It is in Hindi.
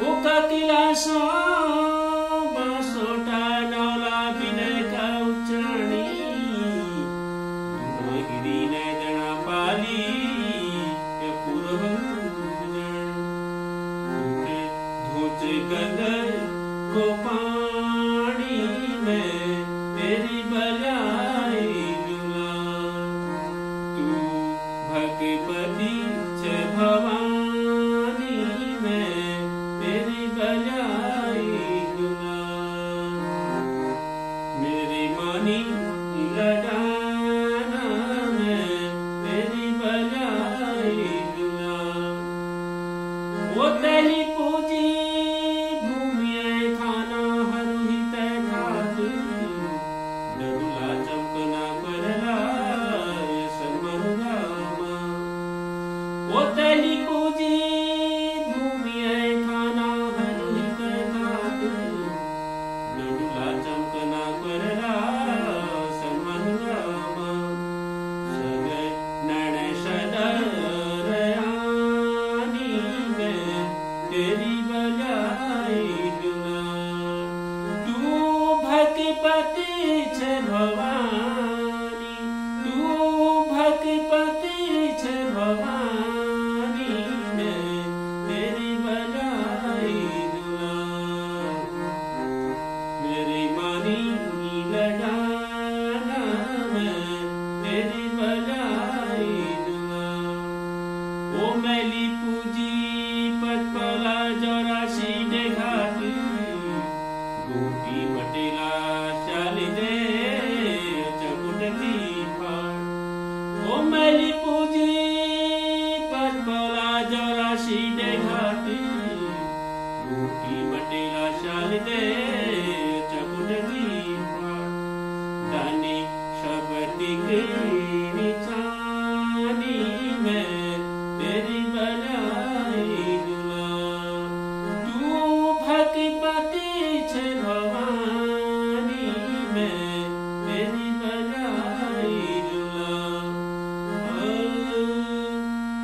오카티라소. So को पानी में तेरी बजाई डुला तू भगवती छ भवानी में तेरी बजाई डुला मेरी मानी लगा तेरी पूजी Meli Omeli puji Padmola Jora